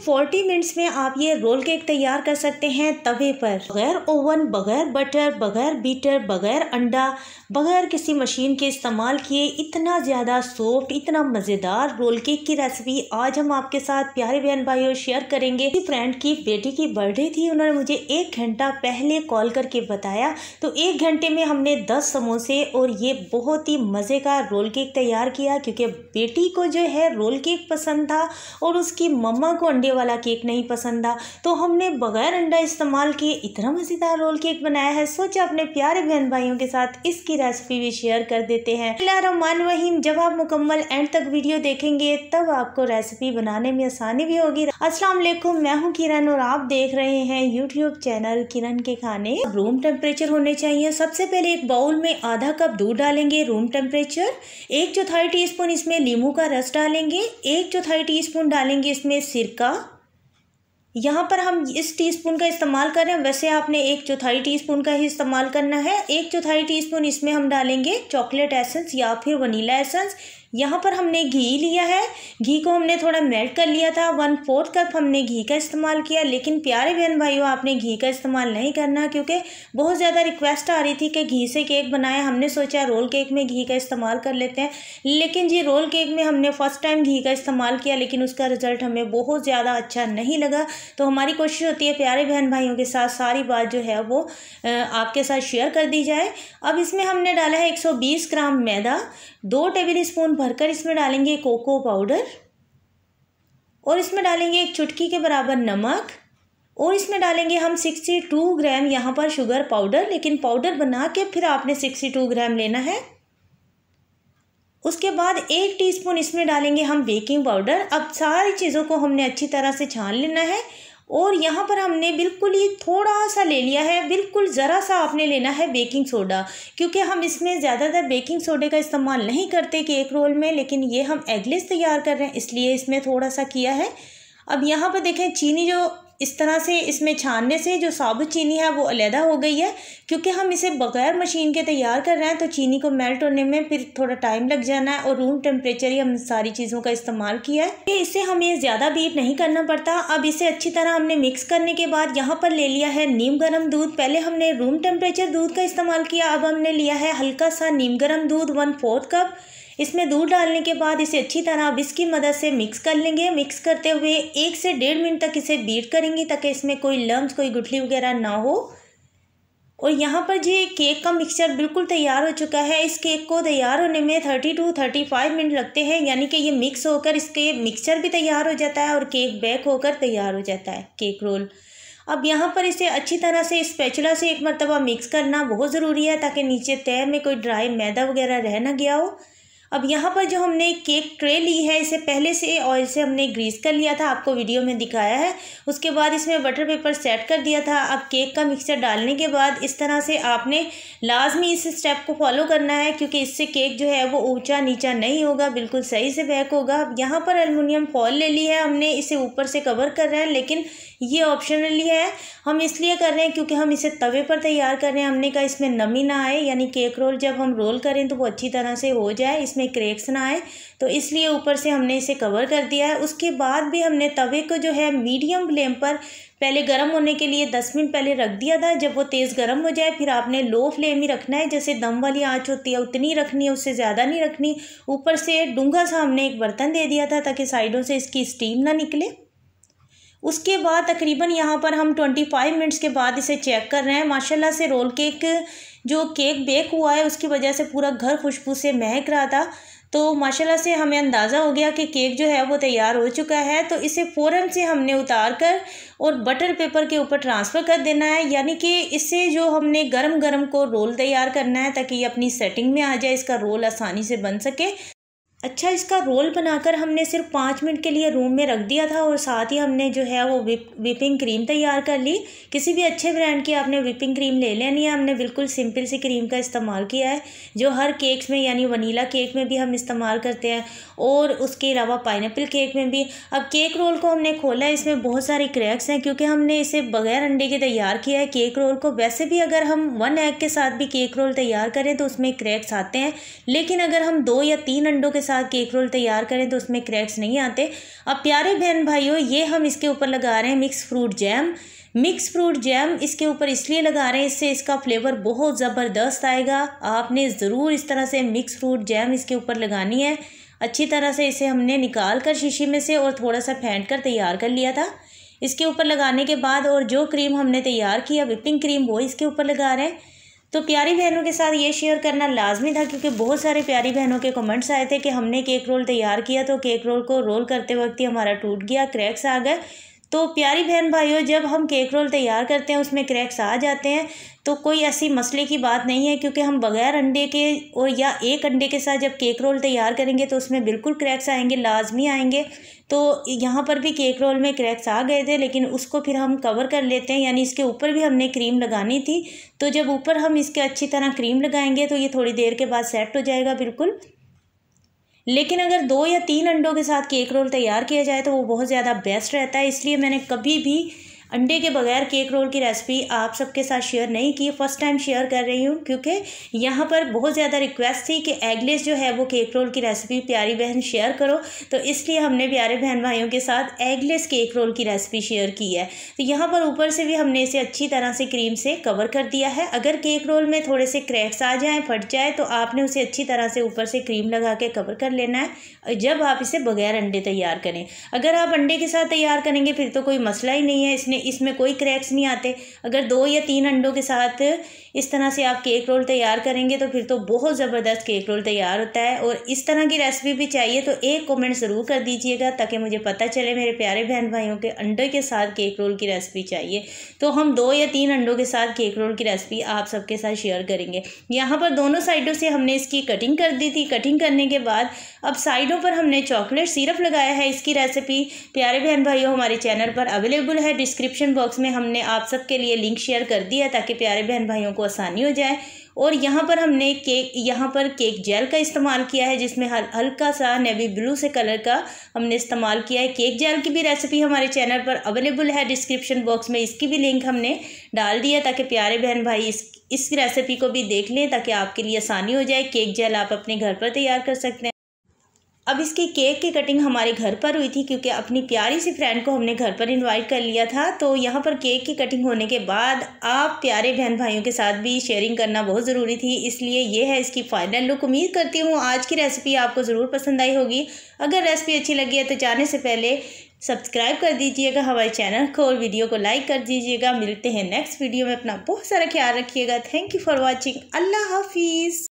सिर्फ़ forty minutes में आप ये रोल केक तैयार कर सकते हैं तवे पर। बगैर ओवन बगैर बटर बगैर बीटर बगैर अंडा, बगैर किसी मशीन के इस्तेमाल किए इतना ज़्यादा सॉफ्ट इतना मज़ेदार रोल केक की रेसिपी आज हम आपके साथ प्यारे बहन भाइयों शेयर करेंगे। फ्रेंड की बेटी की बर्थडे थी, उन्होंने मुझे एक घंटा पहले कॉल करके बताया। तो एक घंटे में हमने दस समोसे और ये बहुत ही मज़े का रोल केक तैयार किया, क्योंकि बेटी को जो है रोल केक पसंद था और उसकी मम्मा को अंडे वाला केक नहीं पसंद था। तो हमने बगैर अंडा इस्तेमाल किए इतना मज़ेदार रोल केक बनाया है। सोचा अपने प्यारे बहन भाइयों के साथ इसकी रेसिपी भी शेयर कर देते हैं। रहमान वहीम, जब आप मुकम्मल एंड तक वीडियो देखेंगे, तब आपको रेसिपी बनाने में आसानी भी होगी। वालेकुम, मैं हूँ किरण और आप देख रहे हैं यूट्यूब चैनल किरण के खाने। रूम टेम्परेचर होने चाहिए। सबसे पहले एक बाउल में आधा कप दूध डालेंगे रूम टेम्परेचर एक चौथाई टी इसमें लींबू का रस डालेंगे। एक चौथाई टी डालेंगे इसमें सिरका। यहाँ पर हम इस टीस्पून का इस्तेमाल कर रहे हैं। वैसे आपने एक चौथाई टीस्पून का ही इस्तेमाल करना है। एक चौथाई टीस्पून इसमें हम डालेंगे चॉकलेट एसेंस या फिर वनीला एसेंस यहाँ पर हमने घी लिया है। घी को हमने थोड़ा मेल्ट कर लिया था। वन फोर्थ कप हमने घी का इस्तेमाल किया। लेकिन प्यारे बहन भाइयों, आपने घी का इस्तेमाल नहीं करना क्योंकि बहुत ज़्यादा रिक्वेस्ट आ रही थी कि घी से केक बनाए। हमने सोचा रोल केक में घी का इस्तेमाल कर लेते हैं। लेकिन जी रोल केक में हमने फ़र्स्ट टाइम घी का इस्तेमाल किया, लेकिन उसका रिज़ल्ट हमें बहुत ज़्यादा अच्छा नहीं लगा। तो हमारी कोशिश होती है प्यारे बहन भाइयों के साथ सारी बात जो है वो आपके साथ शेयर कर दी जाए। अब इसमें हमने डाला है एक सौ बीस ग्राम मैदा, दो टेबल स्पून भरकर इसमें डालेंगे कोको पाउडर और इसमें डालेंगे एक चुटकी के बराबर नमक और इसमें डालेंगे हम सिक्सटी टू ग्राम यहाँ पर शुगर पाउडर, लेकिन पाउडर बना के फिर आपने सिक्सटी टू ग्राम लेना है। उसके बाद एक टीस्पून इसमें डालेंगे हम बेकिंग पाउडर। अब सारी चीज़ों को हमने अच्छी तरह से छान लेना है। और यहाँ पर हमने बिल्कुल ही थोड़ा सा ले लिया है, बिल्कुल ज़रा सा आपने लेना है बेकिंग सोडा, क्योंकि हम इसमें ज़्यादातर बेकिंग सोडे का इस्तेमाल नहीं करते केक रोल में, लेकिन ये हम एगलेस तैयार कर रहे हैं, इसलिए इसमें थोड़ा सा किया है। अब यहाँ पर देखें, चीनी जो इस तरह से इसमें छानने से जो साबुत चीनी है वो अलहदा हो गई है। क्योंकि हम इसे बगैर मशीन के तैयार कर रहे हैं तो चीनी को मेल्ट होने में फिर थोड़ा टाइम लग जाना है और रूम टेम्परेचर ही हम सारी चीज़ों का इस्तेमाल किया है। कि इससे हमें ज़्यादा बीट नहीं करना पड़ता। अब इसे अच्छी तरह हमने मिक्स करने के बाद यहाँ पर ले लिया है नीम गर्म दूध। पहले हमने रूम टेम्परेचर दूध का इस्तेमाल किया, अब हमने लिया है हल्का सा नीम गर्म दूध वन फोर्थ कप इसमें दूध डालने के बाद इसे अच्छी तरह विस्क की मदद से मिक्स कर लेंगे। मिक्स करते हुए एक से डेढ़ मिनट तक इसे बीट करेंगे ताकि इसमें कोई लम्ब कोई गुठली वगैरह ना हो। और यहाँ पर जी केक का मिक्सचर बिल्कुल तैयार हो चुका है। इस केक को तैयार होने में thirty to thirty five minute लगते हैं। यानी कि ये मिक्स होकर इसके मिक्सचर भी तैयार हो जाता है और केक बेक होकर तैयार हो जाता है। केक रोल अब यहाँ पर इसे अच्छी तरह से स्पैचुला से एक मरतबा मिक्स करना बहुत ज़रूरी है ताकि नीचे तय में कोई ड्राई मैदा वगैरह रह ना गया हो। अब यहाँ पर जो हमने केक ट्रे ली है, इसे पहले से ऑयल से हमने ग्रीस कर लिया था, आपको वीडियो में दिखाया है। उसके बाद इसमें बटर पेपर सेट कर दिया था। अब केक का मिक्सचर डालने के बाद इस तरह से आपने लाजमी इस स्टेप को फॉलो करना है, क्योंकि इससे केक जो है वो ऊँचा नीचा नहीं होगा, बिल्कुल सही से बैक होगा। अब यहाँ पर एलमिनियम फॉल ले ली है, हमने इसे ऊपर से कवर कर रहे हैं, लेकिन ये ऑप्शनली है। हम इसलिए कर रहे हैं क्योंकि हम इसे तवे पर तैयार कर रहे हैं। हमने कहा इसमें नमी ना आए, यानी केक रोल जब हम रोल करें तो वो अच्छी तरह से हो जाए, इसमें क्रेक्स ना आए। तो इसलिए ऊपर से हमने इसे कवर कर दिया है। उसके बाद भी हमने तवे को जो है मीडियम फ्लेम पर पहले गर्म होने के लिए दस मिनट पहले रख दिया था। जब वो तेज़ गर्म हो जाए, फिर आपने लो फ्लेम ही रखना है। जैसे दम वाली आँच होती है, उतनी रखनी है, उससे ज़्यादा नहीं रखनी। ऊपर से डूँगा सा हमने एक बर्तन दे दिया था ताकि साइडों से इसकी स्टीम ना निकले। उसके बाद तकरीबन यहाँ पर हम ट्वेंटी फाइव मिनट्स के बाद इसे चेक कर रहे हैं। माशाल्लाह से रोल केक, जो केक बेक हुआ है, उसकी वजह से पूरा घर खुशबू से महक रहा था। तो माशाल्लाह से हमें अंदाज़ा हो गया कि केक जो है वो तैयार हो चुका है। तो इसे फ़ौरन से हमने उतार कर और बटर पेपर के ऊपर ट्रांसफ़र कर देना है। यानी कि इससे जो हमने गरम गरम को रोल तैयार करना है, ताकि ये अपनी सेटिंग में आ जाए, इसका रोल आसानी से बन सके। अच्छा इसका रोल बनाकर हमने सिर्फ़ पाँच मिनट के लिए रूम में रख दिया था और साथ ही हमने जो है वो विप विपिंग क्रीम तैयार कर ली। किसी भी अच्छे ब्रांड की आपने विपिंग क्रीम ले लेनी है, हमने बिल्कुल सिंपल सी क्रीम का इस्तेमाल किया है, जो हर केक्स में यानी वनीला केक में भी हम इस्तेमाल करते हैं और उसके अलावा पाइन केक में भी। अब केक रोल को हमने खोला है, इसमें बहुत सारे क्रैक्स हैं, क्योंकि हमने इसे बगैर अंडे के तैयार किया है। केक रोल को वैसे भी अगर हम वन एग के साथ भी केक रोल तैयार करें तो उसमें क्रैक्स आते हैं, लेकिन अगर हम दो या तीन अंडों के साथ केक रोल तैयार करें तो उसमें क्रैक्स नहीं आते। अब प्यारे बहन भाइयों, ये हम इसके ऊपर लगा रहे हैं mix fruit jam. Mix fruit jam इसके ऊपर इसलिए लगा रहे हैं, इससे इसका फ्लेवर बहुत ज़बरदस्त आएगा। आपने ज़रूर इस तरह से मिक्स फ्रूट जैम इसके ऊपर लगानी है। अच्छी तरह से इसे हमने निकाल कर शीशी में से और थोड़ा सा फेंट कर तैयार कर लिया था। इसके ऊपर लगाने के बाद और जो क्रीम हमने तैयार किया विपिंग क्रीम, वो इसके ऊपर लगा रहे हैं। तो प्यारी बहनों के साथ ये शेयर करना लाजमी था क्योंकि बहुत सारे प्यारी बहनों के कमेंट्स आए थे कि हमने केक रोल तैयार किया तो केक रोल को रोल करते वक्त ही हमारा टूट गया क्रैक्स आ गए। तो प्यारी बहन भाइयों, जब हम केक रोल तैयार करते हैं, उसमें क्रैक्स आ जाते हैं तो कोई ऐसी मसले की बात नहीं है, क्योंकि हम बग़ैर अंडे के और या एक अंडे के साथ जब केक रोल तैयार करेंगे तो उसमें बिल्कुल क्रैक्स आएँगे, लाजमी आएँगे। तो यहाँ पर भी केक रोल में क्रैक्स आ गए थे, लेकिन उसको फिर हम कवर कर लेते हैं, यानी इसके ऊपर भी हमने क्रीम लगानी थी। तो जब ऊपर हम इसके अच्छी तरह क्रीम लगाएँगे तो ये थोड़ी देर के बाद सेट हो जाएगा, बिल्कुल। लेकिन अगर दो या तीन अंडों के साथ केक रोल तैयार किया जाए तो वो बहुत ज़्यादा बेस्ट रहता है। इसलिए मैंने कभी भी अंडे के बगैर केक रोल की रेसिपी आप सबके साथ शेयर नहीं की फ़र्स्ट टाइम शेयर कर रही हूँ, क्योंकि यहाँ पर बहुत ज़्यादा रिक्वेस्ट थी कि एगलेस जो है वो केक रोल की रेसिपी प्यारी बहन शेयर करो। तो इसलिए हमने प्यारे बहन भाइयों के साथ एगलेस केक रोल की रेसिपी शेयर की है। तो यहाँ पर ऊपर से भी हमने इसे अच्छी तरह से क्रीम से कवर कर दिया है। अगर केक रोल में थोड़े से क्रैक्स आ जाएँ, फट जाए तो आपने उसे अच्छी तरह से ऊपर से क्रीम लगा के कवर कर लेना है। जब आप इसे बगैर अंडे तैयार करें। अगर आप अंडे के साथ तैयार करेंगे, फिर तो कोई मसला ही नहीं है। इसने इसमें कोई क्रैक्स नहीं आते। अगर दो या तीन अंडों के साथ इस तरह से आप केक रोल तैयार करेंगे तो फिर तो बहुत ज़बरदस्त केक रोल तैयार होता है। और इस तरह की रेसिपी भी चाहिए तो एक कमेंट ज़रूर कर दीजिएगा, ताकि मुझे पता चले मेरे प्यारे बहन भाइयों के अंडे के साथ केक रोल की रेसिपी चाहिए। तो हम दो या तीन अंडों के साथ केक रोल की रेसिपी आप सबके साथ शेयर करेंगे। यहाँ पर दोनों साइडों से हमने इसकी कटिंग कर दी थी। कटिंग करने के बाद अब साइडों पर हमने चॉकलेट सिरप लगाया है। इसकी रेसिपी प्यारे बहन भाइयों हमारे चैनल पर अवेलेबल है। डिस्क्रिप्शन बॉक्स में हमने आप सबके लिए लिंक शेयर कर दिया ताकि प्यारे बहन भाइयों को आसानी हो जाए। और यहाँ पर हमने केक यहाँ पर केक जेल का इस्तेमाल किया है जिसमें हल, हल्का सा नेवी ब्लू से कलर का हमने इस्तेमाल किया है। केक जेल की भी रेसिपी हमारे चैनल पर अवेलेबल है। डिस्क्रिप्शन बॉक्स में इसकी भी लिंक हमने डाल दिया ताकि प्यारे बहन भाई इस इस रेसिपी को भी देख लें ताकि आपके लिए आसानी हो जाए। केक जेल आप अपने घर पर तैयार कर सकते हैं। अब इसकी केक की कटिंग हमारे घर पर हुई थी क्योंकि अपनी प्यारी सी फ्रेंड को हमने घर पर इनवाइट कर लिया था। तो यहाँ पर केक की कटिंग होने के बाद आप प्यारे बहन भाइयों के साथ भी शेयरिंग करना बहुत ज़रूरी थी। इसलिए ये है इसकी फाइनल लुक उम्मीद करती हूँ आज की रेसिपी आपको ज़रूर पसंद आई होगी। अगर रेसिपी अच्छी लगी है तो जाने से पहले सब्सक्राइब कर दीजिएगा हमारे चैनल को और वीडियो को लाइक कर दीजिएगा। मिलते हैं नेक्स्ट वीडियो में। अपना बहुत सारा ख्याल रखिएगा। थैंक यू फॉर वॉचिंग अल्लाह हाफिज़।